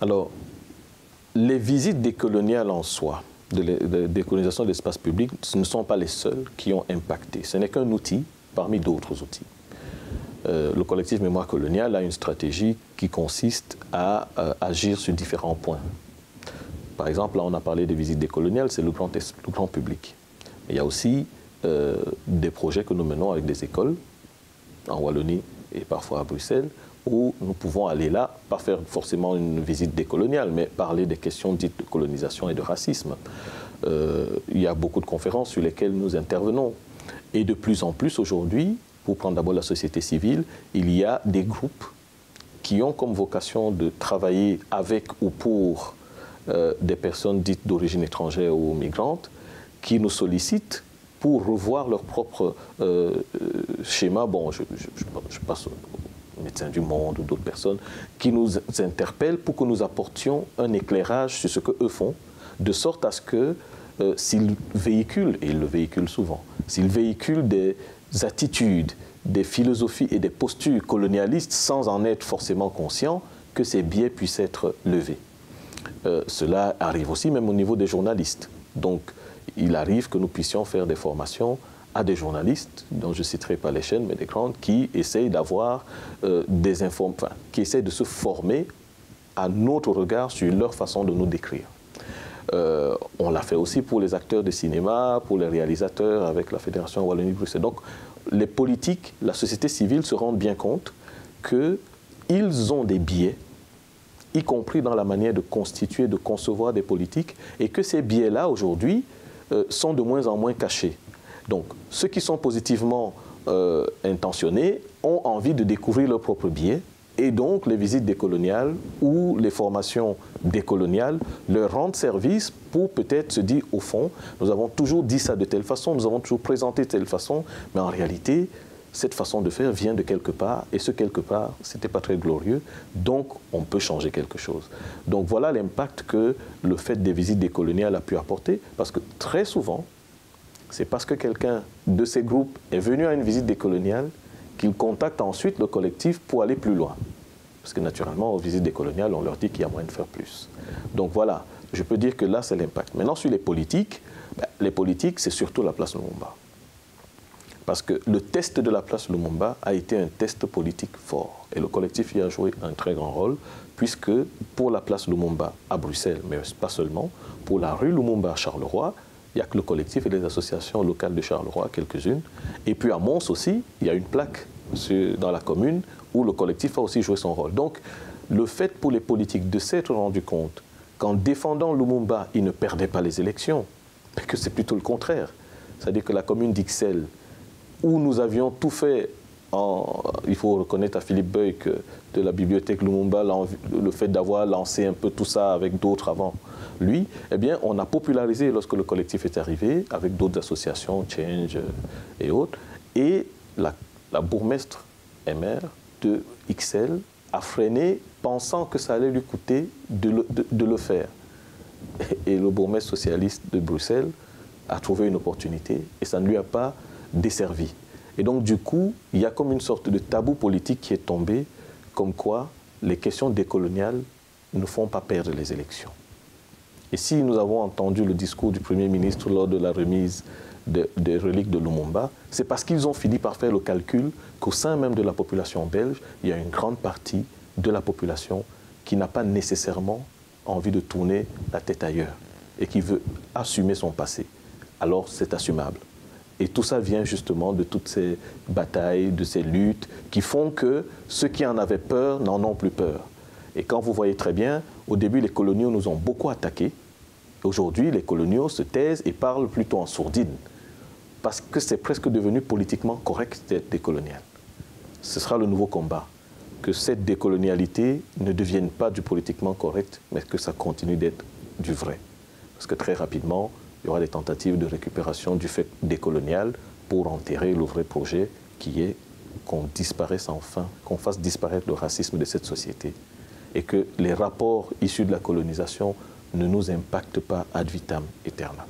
Alors, les visites décoloniales en soi, de, décolonisation de l'espace public, ce ne sont pas les seuls qui ont impacté. Ce n'est qu'un outil parmi d'autres outils. Euh, le collectif Mémoire coloniale a une stratégie qui consiste à euh, agir sur différents points. Par exemple, là, on a parlé des visites décoloniales, c'est le grand, le grand public. il y a aussi euh, des projets que nous menons avec des écoles, en Wallonie et parfois à Bruxelles, où nous pouvons aller là, pas faire forcément une visite décoloniale, mais parler des questions dites de colonisation et de racisme. il y a beaucoup de conférences sur lesquelles nous intervenons. Et de plus en plus aujourd'hui, pour prendre d'abord la société civile, il y a des groupes qui ont comme vocation de travailler avec ou pour euh, des personnes dites d'origine étrangère ou migrante, qui nous sollicitent pour revoir leur propre euh, euh, schéma. Bon, je, passe aux médecins du monde ou d'autres personnes qui nous interpellent pour que nous apportions un éclairage sur ce qu'eux font, de sorte à ce que s'ils véhiculent, et ils le véhiculent souvent, s'ils véhiculent des attitudes, des philosophies et des postures colonialistes sans en être forcément conscient, que ces biais puissent être levés. Euh, cela arrive aussi même au niveau des journalistes. Donc, il arrive que nous puissions faire des formations à des journalistes, dont je ne citerai pas les chaînes, mais des grandes, qui essayent d'avoir euh, des informations, qui essayent de se former à notre regard sur leur façon de nous décrire. Euh, on l'a fait aussi pour les acteurs de cinéma, pour les réalisateurs avec la Fédération Wallonie-Bruxelles. Donc, les politiques, la société civile se rendent bien compte qu'ils ont des biais, y compris dans la manière de constituer, de concevoir des politiques, et que ces biais-là, aujourd'hui, euh, sont de moins en moins cachés. Donc, ceux qui sont positivement euh, intentionnés ont envie de découvrir leurs propres biais, et donc, les visites décoloniales ou les formations décoloniales leur rendent service pour peut-être se dire, au fond, nous avons toujours dit ça de telle façon, nous avons toujours présenté de telle façon, mais en réalité, cette façon de faire vient de quelque part, et ce quelque part, ce n'était pas très glorieux, donc on peut changer quelque chose. Donc voilà l'impact que le fait des visites décoloniales a pu apporter, parce que très souvent, c'est parce que quelqu'un de ces groupes est venu à une visite décoloniale qu'ils contactent ensuite le collectif pour aller plus loin. Parce que naturellement, aux visites des coloniales, on leur dit qu'il y a moyen de faire plus. Donc voilà, je peux dire que là, c'est l'impact. Maintenant, sur les politiques, ben, les politiques, c'est surtout la place Lumumba. Parce que le test de la place Lumumba a été un test politique fort. Et le collectif y a joué un très grand rôle, puisque pour la place Lumumba à Bruxelles, mais pas seulement, pour la rue Lumumba à Charleroi, il n'y a que le collectif et les associations locales de Charleroi, quelques-unes. Et puis à Mons aussi, il y a une plaque dans la commune où le collectif a aussi joué son rôle. Donc, le fait pour les politiques de s'être rendu compte qu'en défendant Lumumba, ils ne perdaient pas les élections, que c'est plutôt le contraire. C'est-à-dire que la commune d'Ixelles, où nous avions tout fait il faut reconnaître à Philippe Beuy que de la bibliothèque Lumumba, le fait d'avoir lancé un peu tout ça avec d'autres avant lui, eh bien, on a popularisé lorsque le collectif est arrivé, avec d'autres associations, Change et autres, et la, bourgmestre MR de XL a freiné, pensant que ça allait lui coûter de le faire. Et le bourgmestre socialiste de Bruxelles a trouvé une opportunité et ça ne lui a pas desservi. Et donc, du coup, il y a comme une sorte de tabou politique qui est tombé, comme quoi les questions décoloniales ne font pas perdre les élections. Et si nous avons entendu le discours du Premier ministre lors de la remise des reliques de Lumumba, c'est parce qu'ils ont fini par faire le calcul qu'au sein même de la population belge, il y a une grande partie de la population qui n'a pas nécessairement envie de tourner la tête ailleurs et qui veut assumer son passé. Alors c'est assumable. Et tout ça vient justement de toutes ces batailles, de ces luttes qui font que ceux qui en avaient peur n'en ont plus peur. Et quand vous voyez très bien, au début, les coloniaux nous ont beaucoup attaqués. Aujourd'hui, les coloniaux se taisent et parlent plutôt en sourdine. Parce que c'est presque devenu politiquement correct d'être décolonial. Ce sera le nouveau combat. Que cette décolonialité ne devienne pas du politiquement correct, mais que ça continue d'être du vrai. Parce que très rapidement, il y aura des tentatives de récupération du fait décolonial pour enterrer le vrai projet qui est qu'on disparaisse enfin, qu'on fasse disparaître le racisme de cette société et que les rapports issus de la colonisation ne nous impactent pas ad vitam aeternam.